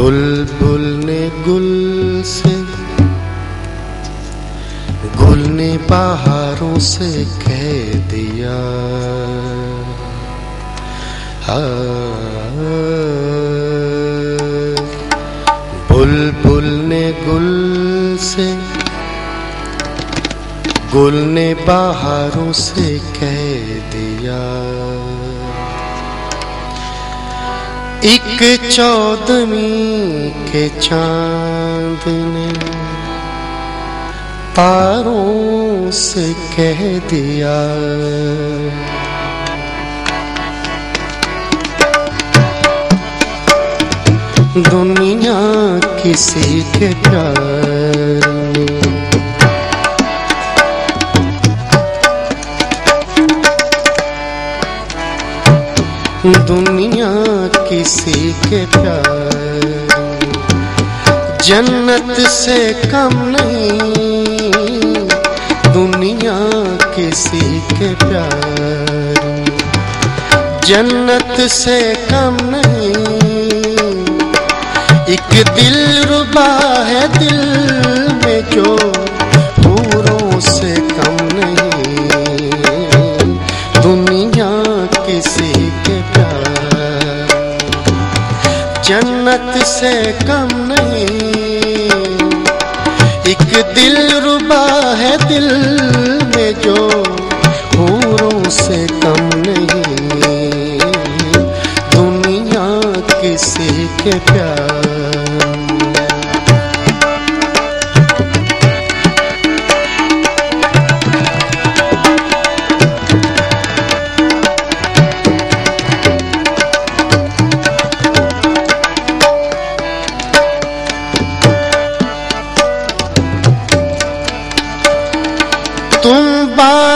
बुलबुल ने गुल से, गुल ने बाहरों से कह दिया। बुलबुल ने गुल से, गुल ने बाहरों से कह दिया। एक चौदवी के चाँद ने तारों से कह दिया। दुनिया किसी के प्यार किसी के प्यार। जन्नत से कम नहीं, दुनिया किसी के प्यार। जन्नत से कम नहीं, एक दिल रुबा है दिल। जन्नत से कम नहीं। एक दिल रुबा है दिल में जो हूरों से कम नहीं। दुनिया किसी के प्यार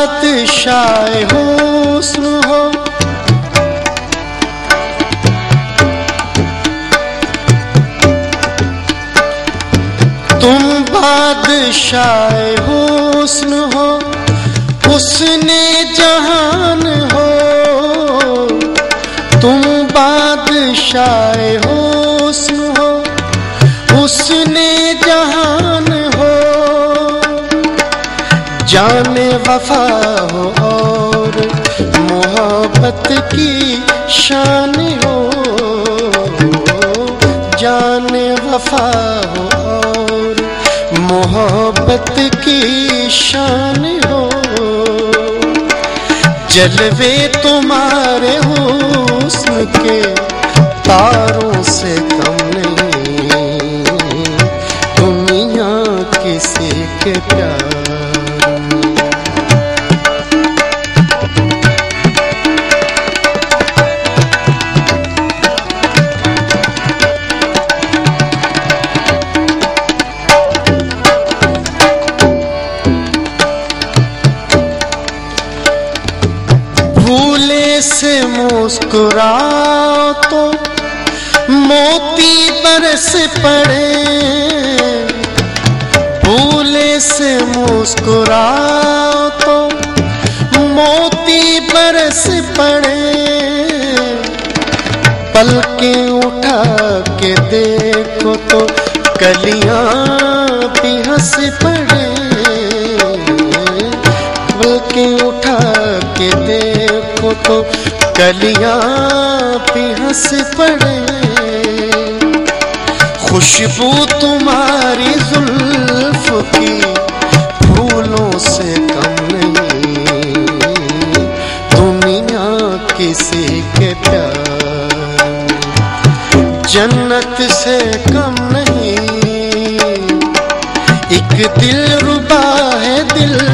बादशाह हो। सुनो तुम बादशाह हुस्न हो उसने जहान हो। तुम बादशाह हुस्न हो उसने जाने वफा हो और मोहब्बत की शान हो। जाने वफा हो और मोहब्बत की शान हो। जलवे तुम्हारे हुस्न के तारों से कम नहीं। दुनिया किसी के प्यार मुस्कुराओ तो मोती बरस पड़े भूले से मुस्कुराओ तो मोती बरस पड़े। पलके उठा के देखो तो कलियाँ भी हंस पड़े। पलके उठा के देखो तो कलियाँ भी हंस पड़े। खुशबू तुम्हारी जुल्फ की फूलों से कम नहीं। दुनिया किसी के प्यार जन्नत से कम नहीं। एक दिल रुबा है दिल